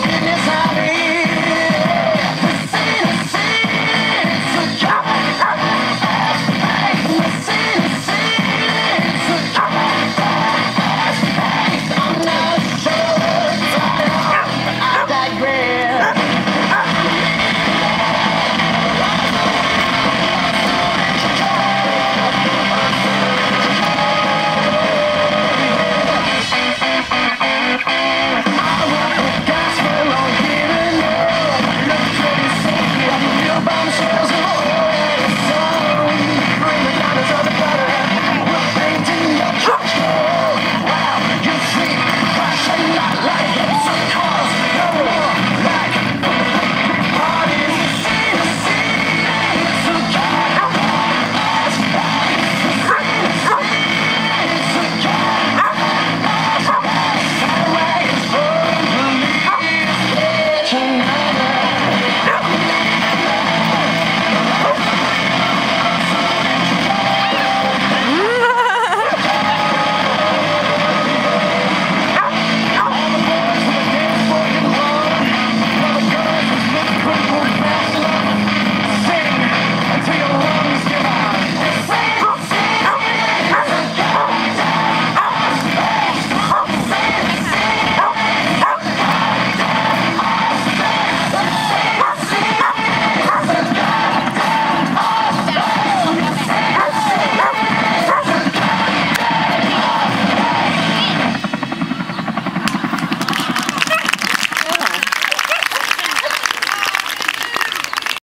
to be